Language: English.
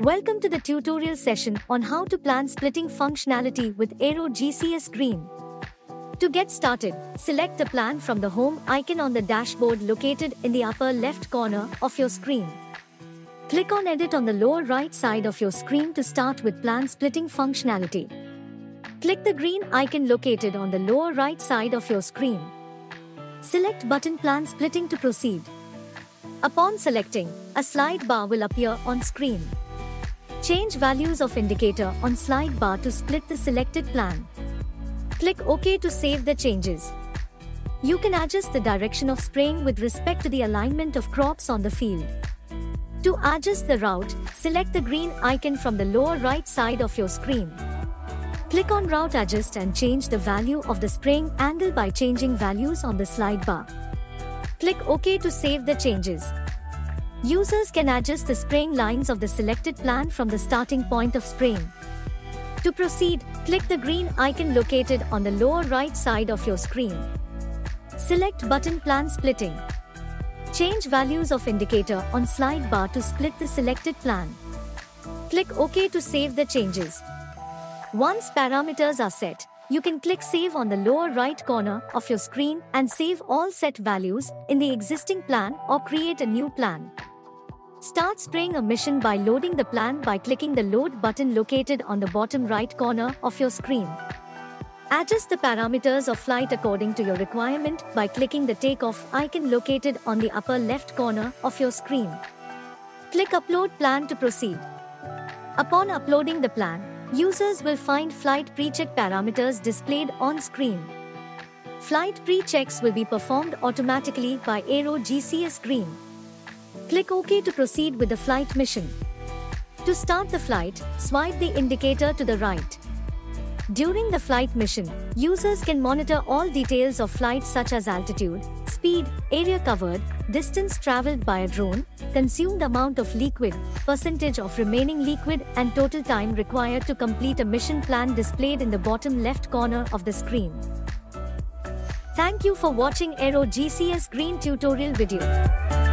Welcome to the tutorial session on how to plan splitting functionality with Aero GCS Green. To get started, select the plan from the home icon on the dashboard located in the upper left corner of your screen. Click on Edit on the lower right side of your screen to start with plan splitting functionality. Click the green icon located on the lower right side of your screen. Select button Plan Splitting to proceed. Upon selecting, a slide bar will appear on screen. Change values of indicator on slide bar to split the selected plan. Click OK to save the changes. You can adjust the direction of spraying with respect to the alignment of crops on the field. To adjust the route, select the green icon from the lower right side of your screen. Click on Route Adjust and change the value of the spraying angle by changing values on the slide bar. Click OK to save the changes. Users can adjust the spraying lines of the selected plan from the starting point of spraying. To proceed, click the green icon located on the lower right side of your screen. Select button Plan Splitting. Change values of indicator on slide bar to split the selected plan. Click OK to save the changes. Once parameters are set, you can click Save on the lower right corner of your screen and save all set values in the existing plan or create a new plan. Start spraying a mission by loading the plan by clicking the Load button located on the bottom right corner of your screen. Adjust the parameters of flight according to your requirement by clicking the takeoff icon located on the upper left corner of your screen. Click Upload Plan to proceed. Upon uploading the plan, users will find flight pre-check parameters displayed on screen. Flight pre-checks will be performed automatically by Aero GCS Green. Click OK to proceed with the flight mission. To start the flight, swipe the indicator to the right. During the flight mission, users can monitor all details of flight such as altitude, speed, area covered, distance traveled by a drone, consumed amount of liquid, percentage of remaining liquid and total time required to complete a mission plan displayed in the bottom left corner of the screen. Thank you for watching Aero GCS Green tutorial video.